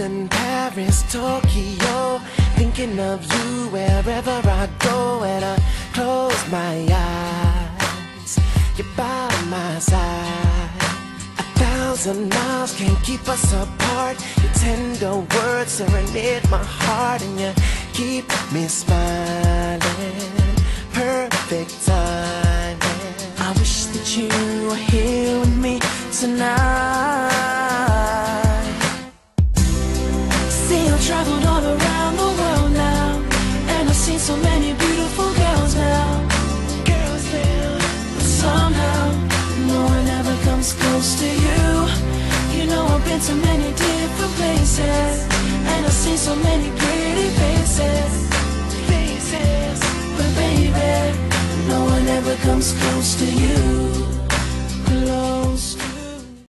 Paris, Tokyo, thinking of you wherever I go and I close my eyes. You're by my side. A thousand miles can't keep us apart. Your tender words serenade my heart and you keep me smiling. Perfect timing. I wish that you were here with me tonight. Close to you. You know I've been to many different places, and I've seen so many pretty faces. Faces, but baby, no one ever comes close to you.